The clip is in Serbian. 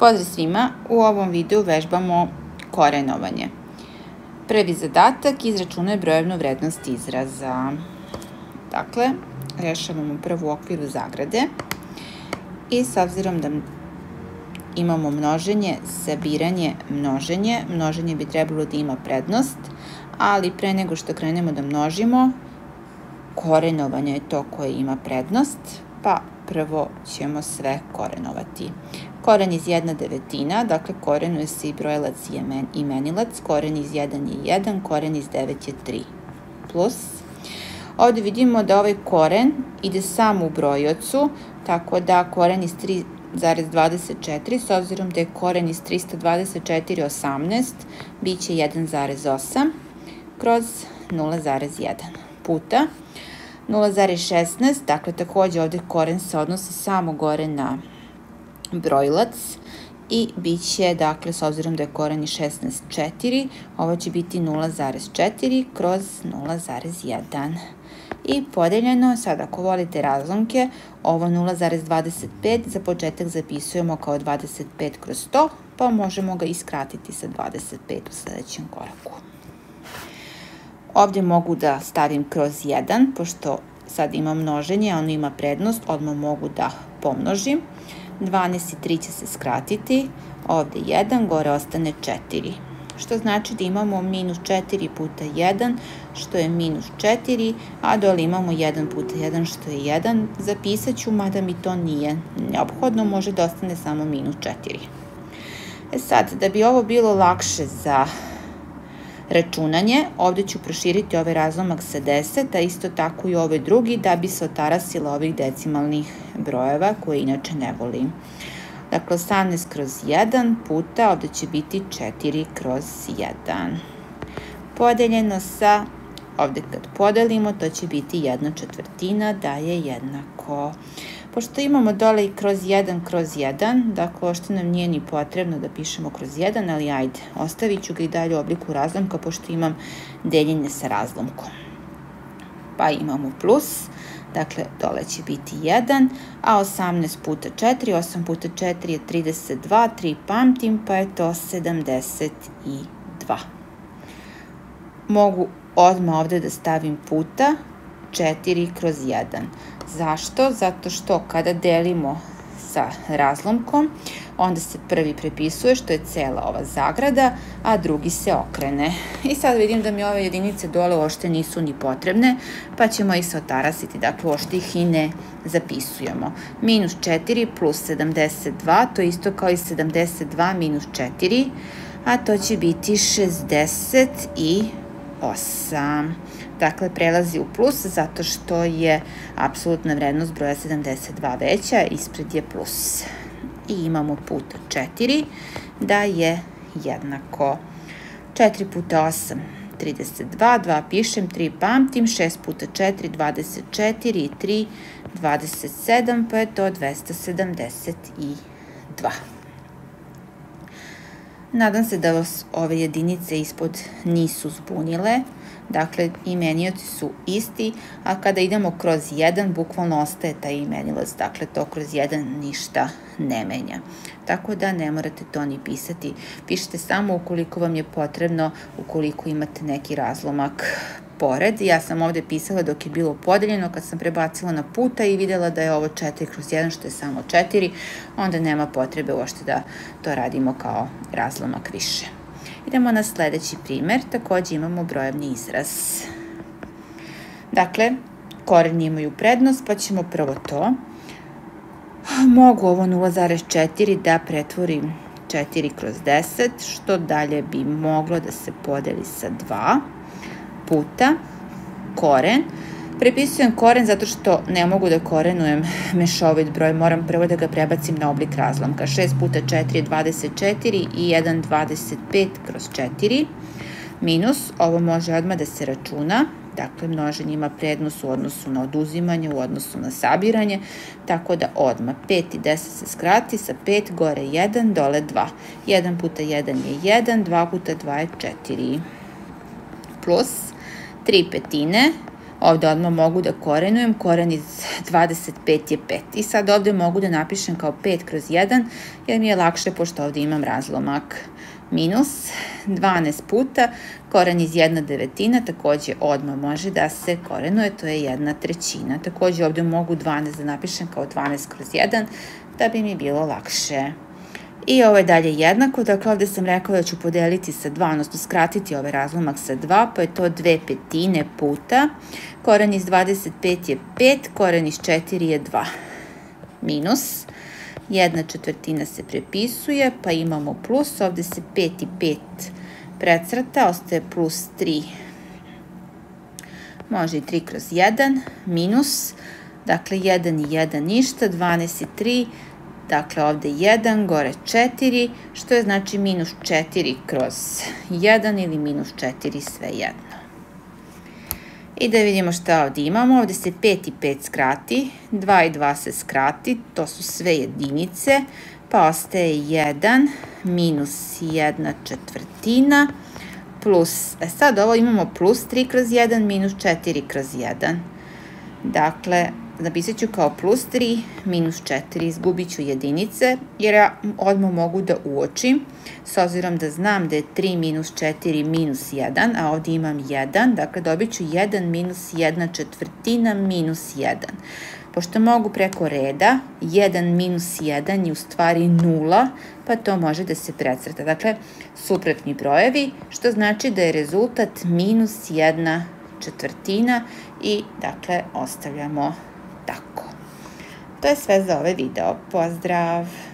Pozdrav svima, u ovom videu vežbamo korenovanje. Prvi zadatak izračunuje brojevnu vrednost izraza. Dakle, rešavamo prvo u okviru zagrade i s obzirom da imamo množenje, sabiranje, množenje, množenje bi trebalo da ima prednost, ali pre nego što krenemo da množimo, korenovanje je to koje ima prednost, pa prvo ćemo sve korenovati. Koren iz jedna devetina, dakle korenuje se i brojelac i imenilac, koren iz 1 je 1, koren iz 9 je 3. Plus, ovde vidimo da ovaj koren ide samo u brojocu, tako da koren iz 3,24, s obzirom da je koren iz 324 18, bit će 1,8 kroz 0,1 puta 0,16, dakle takođe ovde koren se odnosi samo gore na brojlac i bit će, dakle, s obzirom da je koren 16,4, ovo će biti 0,4 kroz 0,1. I podeljeno, sad ako volite razlomke, ovo 0,25 za početak zapisujemo kao 25 kroz 100, pa možemo ga iskratiti sa 25 u sledećem koraku. Ovde mogu da stavim kroz 1, pošto sad ima množenje, ono ima prednost, odmah mogu da pomnožim. 12 i 3 će se skratiti, ovde 1, gore ostane 4. Što znači da imamo minus 4 puta 1, što je minus 4, a dole imamo 1 puta 1, što je 1. Zapisat ću, mada mi to nije neophodno, može da ostane samo minus 4. E sad, da bi ovo bilo lakše za računanje. Ovde ću proširiti ovaj razlomak sa 10, a isto tako i ovaj drugi, da bi se otarasila ovih decimalnih brojeva koje inače ne volim. Dakle, 18 kroz 1 puta, ovde će biti 4 kroz 1. Podeljeno sa, ovde kad podelimo, to će biti 1 četvrtina, da je jednako Pošto imamo dole i kroz 1 kroz 1, dakle, ošto nam nije ni potrebno da pišemo kroz 1, ali ajde, ostavit ću ga i dalje u obliku razlomka, pošto imam deljenje sa razlomkom. Pa imamo plus, dakle, dole će biti 1, a 18 puta 4, 8 puta 4 je 32, 3 pamtim, pa je to 72. Mogu odmah ovde da stavim puta 4 kroz 1. Zašto? Zato što kada delimo sa razlomkom, onda se prvi prepisuje što je cela ova zagrada, a drugi se okrene. I sad vidim da mi ove jedinice dole uošte nisu ni potrebne, pa ćemo ih se otarasiti, dakle uošte ih i ne zapisujemo. Minus 4 plus 72, to je isto kao i 72 minus 4, a to će biti 68. Dakle, prelazi u plus zato što je apsolutna vrednost broja 72 veća, ispred je plus. I imamo puta 4, da je jednako 4 puta 8, 32, 2 pišem, 3 pamtim, 6 puta 4, 24 i 3, 27, pa je to 272. Nadam se da vas ove jedinice ispod nisu zbunile. Dakle, imenioci su isti, a kada idemo kroz 1, bukvalno ostaje taj imenilac. Dakle, to kroz 1 ništa ne menja. Tako da ne morate to ni pisati. Pišite samo ukoliko vam je potrebno, ukoliko imate neki razlomak pored. Ja sam ovde pisala dok je bilo podeljeno, kad sam prebacila na puta i videla da je ovo 4 kroz 1, što je samo 4, onda nema potrebe uopšte da to radimo kao razlomak više. Idemo na sledeći primer, takođe imamo brojevni izraz. Dakle, koreni imaju prednost, pa ćemo prvo to. Mogu ovo 0,4 da pretvorim 4 kroz 10, što dalje bi moglo da se podeli sa 2 puta koren. Prepisujem koren zato što ne mogu da korenujem mešovit broj, moram prvo da ga prebacim na oblik razlomka. 6 puta 4 je 24 i 1 25 kroz 4 minus, ovo može odmah da se računa, dakle množenje ima prednost u odnosu na oduzimanje, u odnosu na sabiranje, tako da odmah 5 i 10 se skrati, sa 5 gore 1, dole 2. 1 puta 1 je 1, 2 puta 2 je 4. Plus 3 petine, Ovde odmah mogu da korenujem, koren iz 25 je 5. I sad ovde mogu da napišem kao 5 kroz 1, jer mi je lakše pošto ovde imam razlomak minus 12 puta, koren iz 1 devetina, takođe odmah može da se korenuje, to je jedna trećina. Takođe ovde mogu 12 da napišem kao 12 kroz 1, da bi mi bilo lakše. I ovo je dalje jednako, dakle ovde sam rekla da ću podeliti sa 2, odnosno skratiti ovaj razlomak sa 2, pa je to 2 petine puta. Koren iz 25 je 5, koren iz 4 je 2. Minus, jedna četvrtina se prepisuje, pa imamo plus, ovde se 5 i 5 precrta, ostaje plus 3, može i 3 kroz 1, minus, dakle 1 i 1 ništa, 12 i 3, Dakle, ovde 1, gore 4, što je znači minus 4 kroz 1 ili minus 4, sve jedno. I da vidimo šta ovde imamo. Ovde se 5 i 5 skrati, 2 i 2 se skrati, to su sve jedinice, pa ostaje 1 minus 1 četvrtina plus, e sad ovo imamo plus 3 kroz 1 minus 4 kroz 1. Dakle, napisat ću kao plus 3 minus 4, izgubit ću jedinice, jer ja odmah mogu da uočim, s obzirom da znam da je 3 minus 4 minus 1, a ovdje imam 1, dakle dobit ću 1 minus 1 četvrtina minus 1. Pošto mogu preko reda, 1 minus 1 je u stvari 0, pa to može da se precrta. Dakle, suprotni brojevi, što znači da je rezultat minus 1 četvrtina i dakle ostavljamo tako. To je sve za ovaj video. Pozdrav!